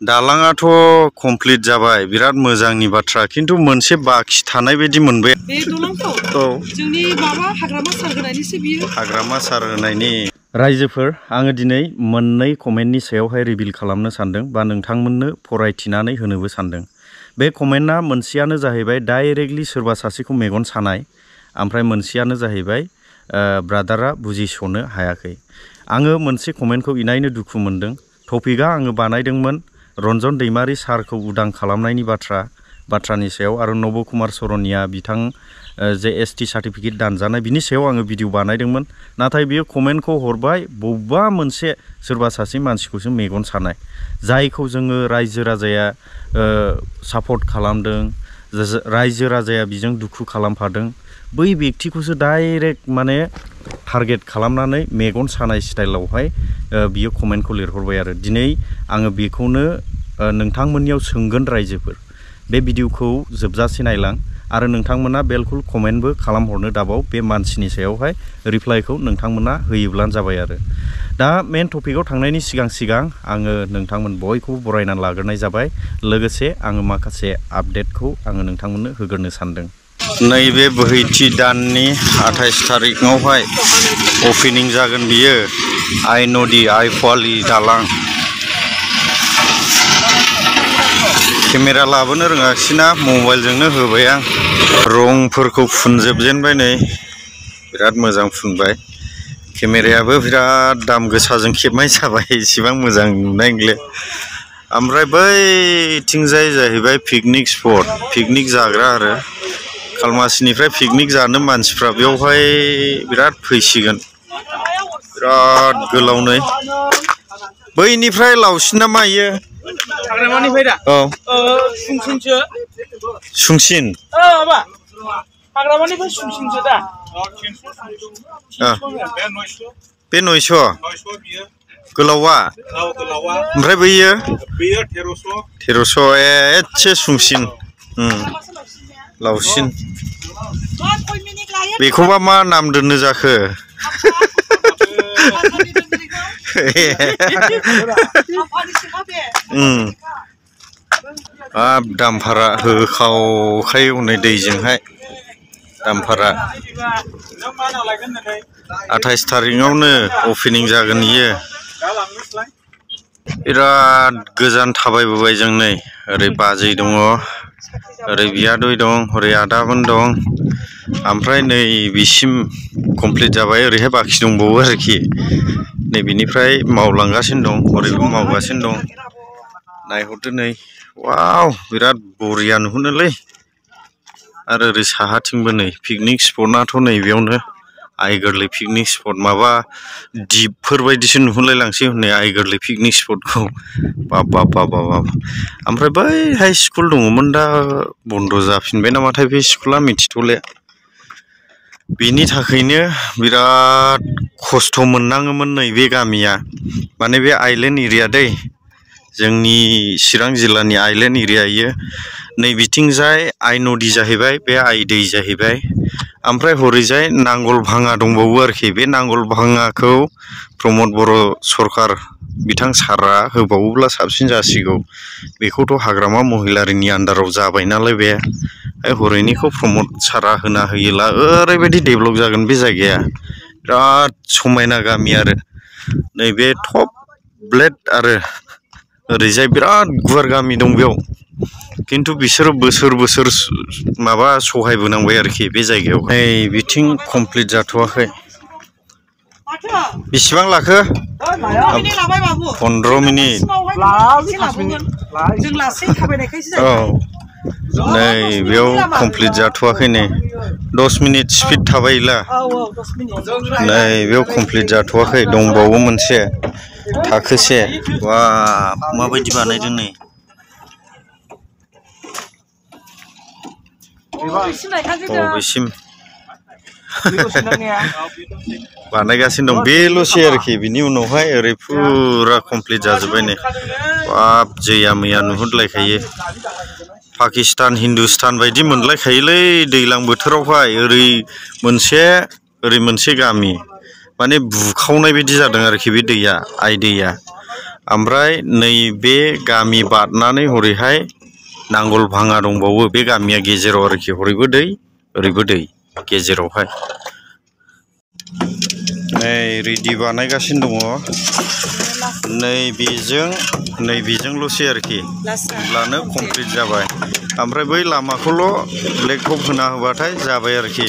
दालाङाथ' complete जाबाय। बिराद मोजांनि बाथ्रा। खिन्थु मोनसे बाखि थानाय बायदि मोनबाय। बे दलंखौ? औ। जोंनि माबा हाग्रामा सार होनायनिसो बियो। हाग्रामा सार होनायनि। रायजोफोर आङो दिनै मोननै कमेन्टनि सायावहाय रिभिल खालामनो सानदों बा नोंथांमोननो फरायथिनानै होनोबो सानदों। बे कमेन्टआ मोनसेयानो जाहैबाय डाइरेक्टलि सोरबा सासेखौ मेगन सानाय ओमफ्राय मोनसेयानो जाहैबाय ब्रादारा बुजिस'नो हायाखै। आङो मोनसे कमेन्टखौ इनायनो दुखु मोनदों। टपिकआ आङो बानायदोंमोन रन्जन दैमारि सारखौ उदां खालामनायनि बाथ्रा बाथ्रानि सायाव आरो नब कुमार सरनिया बिथां जे एस टि सार्टिफिकेट दानजानाय बिनि सायाव आङो भिडिअ बानायदोंमोन नाथाय बियो कमेन्टखौ हरबाय बबेबा मोनसे सोरबा सासे मानसिखौसो मेगन सानाय जायखौ जोङो रायजो राजाया सापर्ट खालामदों रायजो राजाया बिजों दुखु खालामफादों बै बेक्तिखौसो डाइरेक्ट माने टारगेट खालामनानै मेगन सानाय स्टाइलावहाय बियो कमेन्टखौ लिरहरबाय आरो दिनै आङो बेखौनो नोंथांमोननियाव सोंगोन रायजोफोर बे भिडिअखौ जोबजासे नायलां आरो नोंथांमोना बिलकुल कमेन्टबो खालामहरनो दाबाव बे मानसिनि सायावहाय रिप्लाइखौ नोंथांमोना होयोब्लानो जाबाय आरो दा मेन टपिकआव थांनायनि सिगां सिगां आङो नोंथांमोन बयखौबो बरायनानै लाग्रोनाय जाबाय लोगोसे आङो माखासे आपडेटखौ आङो नोंथांमोननो होग्रोनो सानदों नैबे बोहैथि दाननि आठाइस थारिखआवहाय अपेनिं जागोन बियो आइ नदि, आइ फवालि दालां। केमेरा लाबोनो रोङाखिसैना? मबाइलजोंनो होबाय आं। रंफोरखौ फुनजोबजेनबाय नै। बिराद मोजां फुनबाय। केमेरायाबो बिराद दाम गोसाजों खेबनाय जाबाय। इसिबां मोजां नुनाय ओमफ्राय बैथिंजाय जाहैबाय पिकनिक स्पट। पिकनिक जाग्रा आरो। खालमासिनिफ्राय पिकनिक जानो मानसिफ्रा बेवहाय बिराद फैसिगोन बिराद गोलावनै बैनिफ्राय लावसिन ना मा इयो हाग्रामानिफ्राय दा औ सुंसिनसो सुंसिन ओ माबा हाग्रामानिफ्राय सुंसिनसो दा बे नयस' गोलावा ओमफ्राय बैयो तेर'स' एसे सुंसिन लावसिन बेखौबा मा नाम दोननो जाखो हाब दामफारा होखावखायो हनै दैजोंहाय दामफारा आठाइस थारिखआवनो अपेनिं जागोन इयो बिराद गोजान थाबायबोबाय जों नै ओरै बाजै दङ ओरै बियादै दं हरै आदामोन दं ओमफ्राय नै बिसिम कमप्लिट जाबाय ओरैहाय बाखि दंबावो आरोखि नैबेनिफ्राय मावलांगासिनो दं हरैबो मावगासिनो दं नायहरदो नै वाव बिराद बरिया नुहुरोलै आरो ओरै साहाथिंबो नै पिकनिक स्पटआथ' नैबेयावनो आइ गोरलै पिकनिक स्पट माबा दिपफोर बायदिसो नुहुरलायलांसै हनै आइ गोरलै पिकनिक स्पटखौ बाब बाब बाब। ओमफ्राय बैहाय स्कुल दङमोन दा, बन्द' जाफिनबाय नामाथाय बे स्कुला मिथिथ'ले। बिनि थाखायनो बिराद खस्थ' मोननाङोमोन नैबे गामिया। माने बे आइलेण्ड एरिया दै। जोंनि चिरां जिल्लानि आइलेण्ड एरिया इयो नै बिथिंजाय आइ नदि जाहैबाय बे आइ दै जाहैबाय ओमफ्राय हरैजाय नांगलभाङा दंबावो आरोखि बे नांगलभाङाखौ प्रमद बर' सरखार बिथां सारा होबावोब्ला साबसिन जासिगौ बेखौथ' हाग्रामा महिलारिनि आन्दाराव जाबाय नालाय बे हरैनिखौ प्रमद सारा होना होयोला ओरैबायदि डेभेलप जागोन बे जायगाया बिराद समायना गामि आरो नैबे टप ब्लेड आरो ओरैजाय बिराद गुवार गामि दं बेयाव खिन्थु बिसोरो बोसोर बोसोर माबा सहायबोनांबाय आरोखि बे जायगायाव नै बिथिं कमप्लिट जाथ'वाखै बेसेबां लाखो फन्द्र मिनिट औ नै बेयाव कमप्लिट जाथ'वाखै नै दस मिनिट स्पिड थाबायला नै बेयाव कमप्लिट जाथ'वाखै दंबावो मोनसे थाखोसे बा माबायदि बानायदों नै बबेसिम बानायगासिनो दं बेल'सै आरोखि बिनि उनावहाय ओरै फुरा कमप्लिट जाजोब्बाय नै बाब जैया मैया नुहुरलायखायो पाकिस्तान हिन्दुस्तान बायदि मोनलायखायोलै दैज्लां बोथोरावहाय ओरै मोनसे ओरै मोनसे गामि माने बुखावनाय बायदि जादों आरोखि बे दैया, आइ दैया। ओमफ्राय नैबे गामि बारनानै हरैहाय नांगोल भाङा दंबावो बे गामिया गेजेराव आरोखि। हरैबो दै, ओरैबो दै गेजेरावहाय। नै रेडि बानायगासिनो दङ। नै बेजों, नै बेजोंल'सै आरोखि। कमप्लिट जाबाय। ओमफ्राय बै लामाखौल' ब्लेक होना होबाथाय जाबाय आरोखि।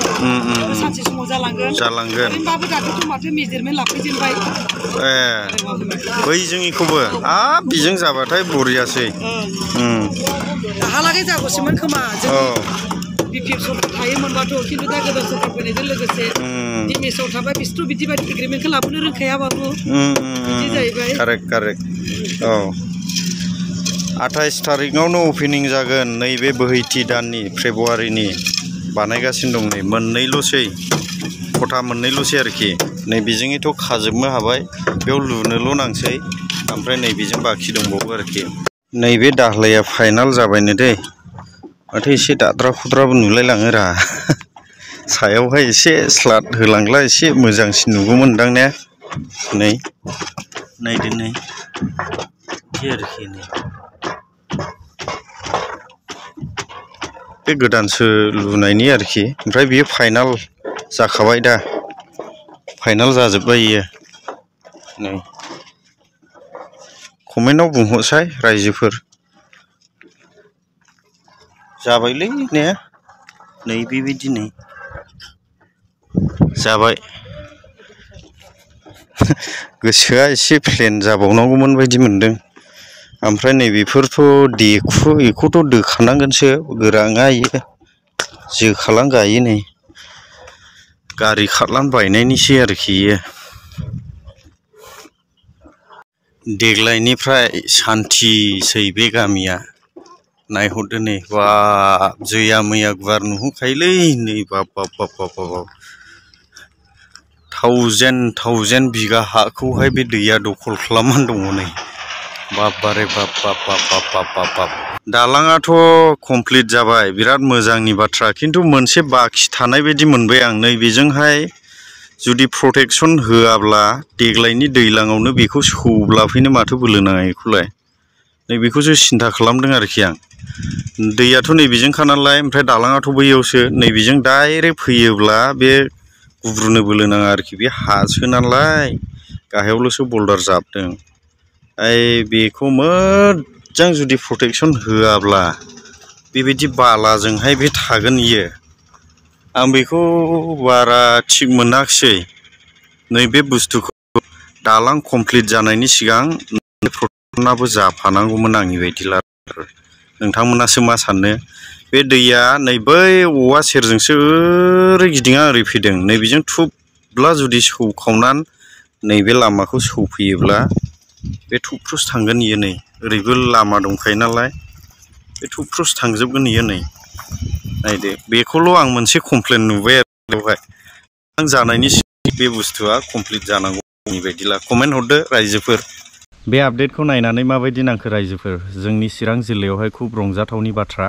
सानसे समाव जालांगोन जालांगोन ओरैनोबाबो दाथ' माथो मेजेरमेन्ट लाफैजेनबाय ए बै जोंनिखौबो हाब बेजों जाबाथाय बरियासै ओं उम, दाहालागै जागौसैमोन खोमा जों औ बिपिएफ सरकार थायोमोनबाथ' खिन्थु दा गोदान सरकार फैनायजों लोगोसे उम, डिमेसाव थाबाय बिसोरथ' बिदि बायदि एग्रिमेन्टखौ लाबोनो रोंखायाबाबो उम, बिदि जाहैबाय कारेक्ट कारेक्ट औ आठाइस थारिखआवनो अपेनिं जागोन नैबे बोहैथि दाननि फेब्रुवारिनि बानायगासिनो दं नै मोननैल'सै खथा मोननैल'सै आरोखि नै बेजोंथ' खाजोबनो हाबाय बेयाव लुनोल' नांसै ओमफ्राय नैबेजों बाखि दंबावो आरोखि नैबे दाह्लाया फाइनाल जाबायनो दै माथो एसे दाद्रा खुद्राबो नुलायलाङो रा सायावहाय एसे स्लाद होलांब्ला एसे मोजांसिन नुगौमोनदां ने नै नायदो नै बिदि आरोखि नै बे गोदानसो लुनायनि आरोखि। ओमफ्राय बियो फाइनाल जाखाबाय दा। फाइनाल जाजोब्बाय इयो। नै। कमेन्टआव बुंहरसाय रायजोफोर। जाबायलै ने? नै बेबायदि नै। जाबाय। गोसोआ एसे प्लेन जाबावनांगौमोन बायदि मोनदों। ओमफ्राय नैबेफोरथ' देखु बेखौथ' दोखानांगोनसो गोराङा इयो जोखालां गायो नै गारि खारलां बायनायनिसै आरोखि इयो देग्लायनिफ्राय सान्थिसै बे गामिया नायहरदो नै बाब जैया मैया गुवार नुहुरखायोलै नै बाब बाब बाब बाब बाब थावजेन थावजेन बिगा हाखौहाय बे दैया दखल खालामनानै दङ नै बाब्बारे बाब बाब बाब बाब बाब बाब बाब दालाङाथ' कमप्लिट जाबाय, बिराद मोजांनि बाथ्रा। खिन्थु मोनसे बाखि थानाय बायदि मोनबाय आं नैबेजोंहाय। जुदि प्रटेकसन होआब्ला देग्लायनि दैज्लाङावनो बेखौ सौब्लाफैनो माथो बोलो नाङा बेखौलाय नैबेखौसो सिन्था खालामदों आरोखि आं। दैयाथ' नैबेजोंखा नालाय ओमफ्राय दालाङाथ' बैयावसो। नैबेजों डाइरेक्ट फैयोब्ला बे गुब्रुनो बोलो नाङा आरोखि, बे हासो नालाय गाहायावल'सो बल्दार जाबदों। ओइ बेखौ मोजां जुदि प्रटेकसन होआब्ला बेबायदि बालाजोंहाय बे थागोन इयो आं बेखौ बारा थिग मोनाखिसै नैबे बुस्थुखौ दालां कमप्लिट जानायनि सिगां प्रटेकसनाबो जाफानांगौमोन आंनि बायदिब्ला नोंथांमोनासो मा सानो बे दैया नै बै औवा सेरजोंसो ओरै गिदिङा ओरै फैदों नैबेजों थुबब्ला जुदि सौखावनानै नैबे लामाखौ सौफैयोब्ला बे थुबफ्रुस थांगोन इयो नै। ओरैबो लामा दंखायो नालाय। बे थुबफ्रुस थांजोबगोन इयो नै। नायदो बेखौल' आं मोनसे कमप्लेन नुबाय आरो बेवहाय। आं जानायनि सिगां बे बुस्थुआ कमप्लिट जानांगौ आंनि बायदिब्ला कमेन्ट हरदो रायजोफोर। बे आपडेटखौ नायनानै माबायदि नांखो रायजोफोर? जोंनि चिरां जिल्लायावहाय खुब रंजाथावनि बाथ्रा।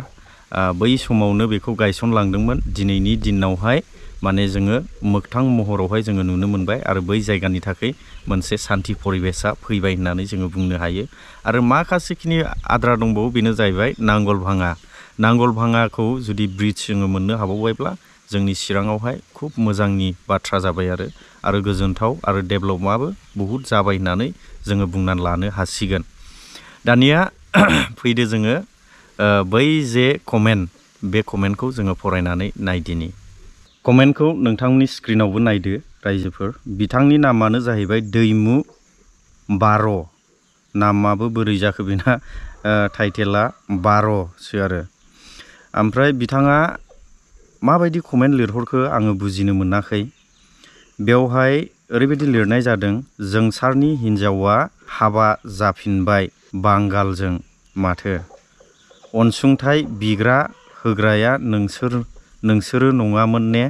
बै समावनो बेखौ गायसनलांदोंमोन। दिनैनि दिनावहाय माने जोङो मोगथां महरावहाय जोङो नुनो मोनबाय आरो बै जायगानि थाखाय मोनसे सान्थि परिबेसा फैबाय होननानै जोङो बुंनो हायो आरो माखासेखिनि आद्रा दंबावो बेनो जाहैबाय नांगोल भाङा नांगोल भाङाखौ जुदि ब्रिज जोङो मोननो हाबावबायब्ला जोंनि चिराङावहाय खुब मोजांनि बाथ्रा जाबाय आरो आरो गोजोनथाव आरो डेभेलपआबो बहुद जाबाय होननानै जोङो बुंनानै लानो हासिगोन दानिया फैदो जोङो ओ, बै जे कमेन्ट बे कमेन्टखौ जोङो फरायनानै नायदिनि कमेन्टखौ नोंथांमोननि स्क्रिनावबो नायदो रायजोफोर बिथांनि नामानो जाहैबाय दैमु बार' नामाबो बोरै जाखो बेना ओ, टाइटेला बार'सो आरो ओमफ्राय बिथाङा माबायदि कमेन्ट लिरहरखो आङो बुजिनो मोनाखै बेवहाय ओरैबायदि लिरनाय जादों जोंसारनि हिन्जावा हाबा जाफिनबाय बांगालजों माथो अनसुंथाइ बिग्रा होग्राया नोंसोर नोंसोरो नङामोन ने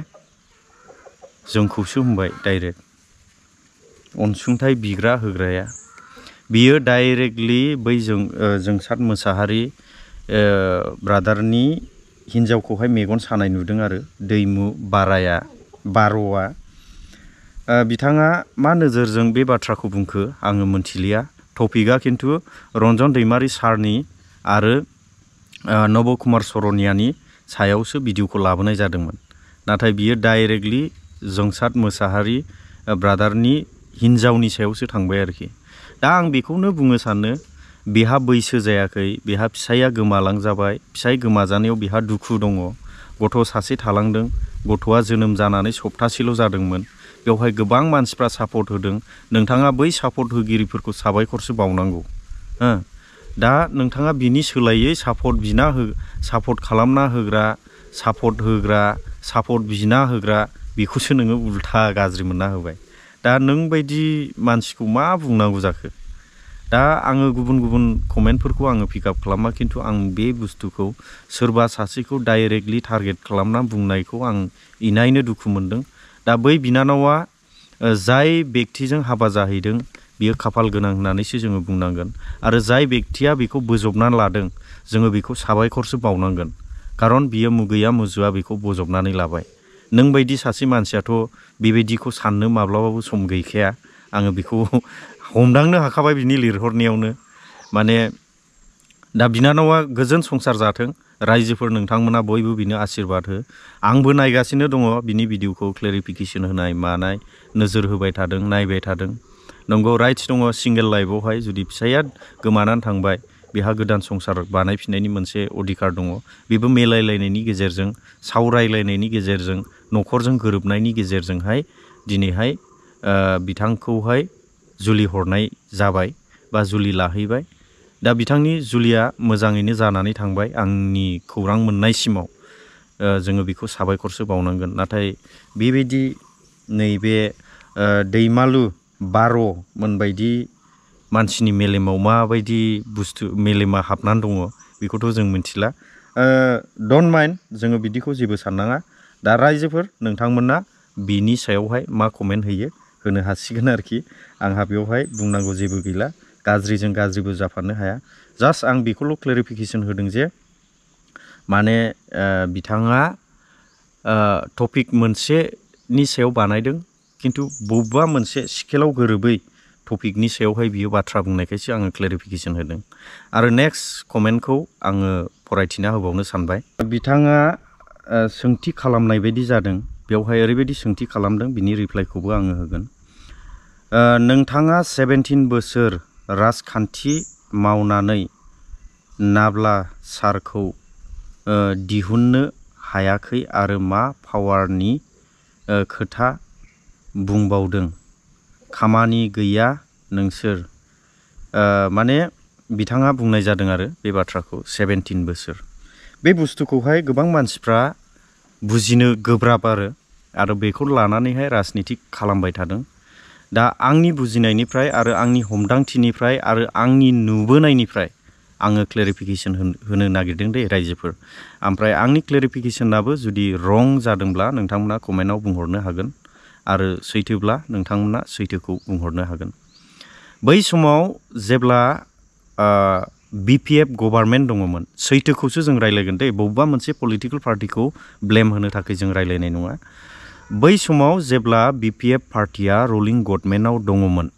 जोंखौसो होनबाय डाइरेक्ट अनसुंथाइ बिग्रा होग्राया बियो डाइरेक्टलि बै जों जोंसार मोसाहारि ब्रादारनि हिन्जावखौहाय मेगन सानाय नुदों आरो दैमु बाराया बार'आ बिथाङा मा नोजोरजों बे बाथ्राखौ बुंखो आङो मोनथिलिया टपिकआ खिन्थु रन्जन दैमारि सारनि आरो नब कुमार सरनियानि सायावसो भिडिअखौ लाबोनाय जादोंमोन। नाथाय बियो डाइरेक्टलि जोंसार मोसाहारि ब्रादारनि हिन्जावनि सायावसो थांबाय आरोखि। दा आं बेखौनो बुंनो सानो, बेहा बैसो जायाखै, बेहा फिसाइया गोमालांजाबाय फिसाइ गोमाजानायाव बेहा दुखु दङ। गथ' सासे थालांदों, गथ'आ जोनोम जानानै सप्तासेल' जादोंमोन। बेवहाय गोबां मानसिफ्रा सापर्ट होदों। नोंथाङा बै सापर्ट होगिरिफोरखौ साबायखरसो बावनांगौ। हो? दा नोंथाङा बिनि सोलायै सापर्ट बिना हो सापर्ट खालामना होग्रा सापर्ट होग्रा सापर्ट बिना होग्रा बेखौसो नोङो उल्था गाज्रि मोनना होबाय दा नों बायदि मानसिखौ मा बुंनांगौ जाखो दा आङो गुबुन गुबुन कमेन्टफोरखौ आङो पिकआप खालामा खिन्थु आं बे बुस्थुखौ सोरबा सासेखौ डाइरेक्टलि टारगेट खालामना बुंनायखौ आं इनायनो दुखु मोनदों दा बै बिनानावा जाय बेक्तिजों हाबा जाहैदों बियो खाफाल गोनां होननानैसो जोङो बुंनांगोन। आरो जाय बेक्तिया बेखौ बोजबनानै लादों, जोङो बेखौ साबायखरसो बावनांगोन। खारन बियो मुगैया मुजुआ बेखौ बजबनानै लाबाय। नों सासे मानसियाथ' बेबायदिखौ साननो माब्लाबाबो सम गैखाया। आङो बेखौ हमदांनो हाखाबाय बिनि लिरहरनायावनो। माने दा बिनानावा गोजोन संसार जाथों। रायजोफोर नोंथांमोना बयबो बिनो आशिर्बाद हो। आंबो नायगासिनो दङ बिनि भिडिअखौ क्लेरिफिकेसन होनाय, मानाय, नोजोर होबाय थादों, नायबाय थादों। नंगौ राइट्स दङ सिंगेल लाइफआवहाय जुदि फिसाइया गोमानानै थांबाय, बेहा गोदान संसार बानायफिननायनि मोनसे अधिकार दङ। बेबो मेलायलायनायनि गेजेरजों, सावरायलायनायनि गेजेरजों, न'खरजों गोरोबनायनि गेजेरजोंहाय दिनैहाय बिथांखौहाय जुलि हरनाय जाबाय बा जुलि लाहैबाय। दा बिथांनि जुलिया मोजाङैनो जानानै थांबाय आंनि खौरां मोननायसिमाव जोङो बेखौ साबायखरसो बावनांगोन। नाथाय बेबायदि नैबे दैमालु बार' मोनबायदि मानसिनि मेलेमाव माबायदि बुस्थु मेलेमा हाबनानै दङ बेखौथ' जों मिथिला। डन्ट माइन्ड जोङो बिदिखौ जेबो साननाङा। दा रायजोफोर, नोंथांमोना बिनि सायावहाय मा कमेन्ट होयो होनो हासिगोन आरोखि। आंहा बेवहाय बुंनांगौ जेबो गैला। गाज्रिजों गाज्रिबो जाफानो हाया। जास्ट आं बेखौल' क्लेरिफिकेसन होदों जे माने बिथाङा टपिक मोनसेनि सायाव बानायदों। खिन्थु बबेबा मोनसे स्केलाव गोरोबै टपिकनि सायावहाय बियो बाथ्रा बुंनायखायसो आङो क्लेरिफिकेसन होदों आरो नेक्स्ट कमेन्टखौ आङो फरायथिना होबावनो सानबाय बिथाङा सोंथि खालामनाय बायदि जादों बेवहाय ओरैबायदि सोंथि खालामदों बिनि रिप्लाइखौबो आङो होगोन नोंथाङा सेभेन्टिन बोसोर राजखान्थि मावनानै नाब्ला सारखौ दिहुननो हायाखै आरो मा पावारनि खोथा बुंबावदों खामानि गैया नोंसोर माने बिथाङा बुंनाय जादों आरो बे बाथ्राखौ सेभेन्टिन बोसोर बे बुस्थुखौहाय गोबां मानसिफ्रा बुजिनो गोब्राब आरो आरो बेखौ लानानैहाय राजनितिक खालामबाय थादों दा आंनि बुजिनायनिफ्राय आरो आंनि हमदांथिनिफ्राय आरो आंनि नुबोनायनिफ्राय आङो क्लेरिफिकेसन होनो नागिरदों दे रायजोफोर ओमफ्राय आंनि क्लेरिफिकेसनाबो जुदि रं जादोंब्ला नोंथांमोना कमेन्टआव बुंहरनो हागोन आरो सैथोब्ला नोंथांमोना सैथोखौ बुंहरनो हागोन। बै समाव जेब्ला बि पि एफ़ गभार्नमेन्ट दङमोन, सैथोखौसो जों रायज्लायगोन दे, बबेबा मोनसे पलिटिकेल पार्टिखौ ब्लेम होनो थाखाय जों रायज्लायनाय नङा। बै समाव जेब्ला बि एफ़ पार्टिया रुलिं गभर्नमेन्टआव दङमोन,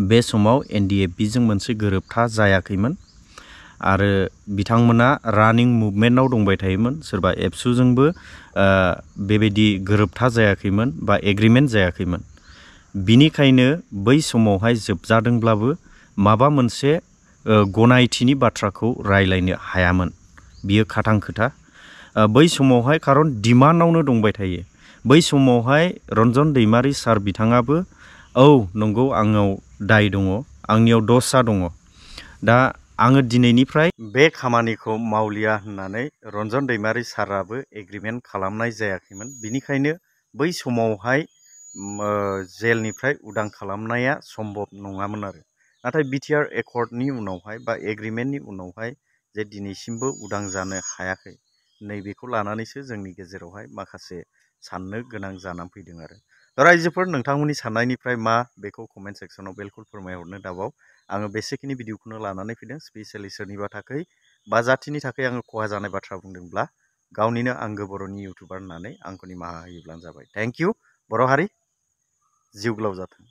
बे समाव एन डि मोनसे गोरोबथा जायाखैमोन। आरो बिथांमोना रानिं मुभमेन्टआव दंबाय थायोमोन सोरबा एबसुजोंबो बेबायदि गोरोबथा जायाखैमोन बा एग्रिमेन्ट जायाखैमोन बिनिखायनो बै समावहाय जोबजादोंब्लाबो माबा मोनसे गनायथिनि बाथ्राखौ रायलायनो हायामोन बियो खाथां खोथा बै समावहाय खारन डिमान्डआवनो दंबाय थायो बै समावहाय रन्जन दैमारि सार बिथाङाबो औ नंगौ आंनाव दाय दङ आंनियाव दसा दङ दा आङो दिनैनिफ्राय बे खामानिखौ मावलिया होननानै रन्जन दैमारि साराबो एग्रिमेन्ट खालामनाय जायाखैमोन बिनिखायनो बै समावहाय जेलनिफ्राय उदां खालामनाया सम्भब नङामोन आरो नाथाय बिटिआर एकर्डनि उनावहाय बा एग्रिमेन्टनि उनावहाय जे दिनैसिमबो उदां जानो हायाखै नैबेखौ लानानैसो जोंनि गेजेरावहाय माखासे साननो गोनां जानानै फैदों आरो दा रायजोफोर नोंथांमोननि साननायनिफ्राय मा बेखौ कमेन्ट सेक्सनाव बिल्कुल फोरमायहरनो दाबाव आङो बेसेखिनि भिडिअखौनो लानानै फैदों स्पेसियेलि सोरनिबा थाखाय बा जाथिनि थाखाय आङो खहा जानाय बाथ्रा बुंदोंब्ला गावनिनो आंगो बर'नि इउटुबार होननानै आंखौ निमाहा होयोब्लानो जाबाय थेंक इउ बर' हारि जिउ गोलाव जाथों